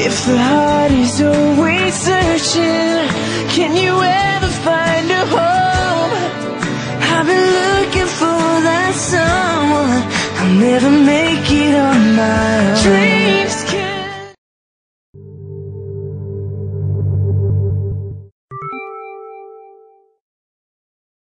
If The heart is always searching. Can you ever find a home? I've been looking for that someone. I'll never make it on my own.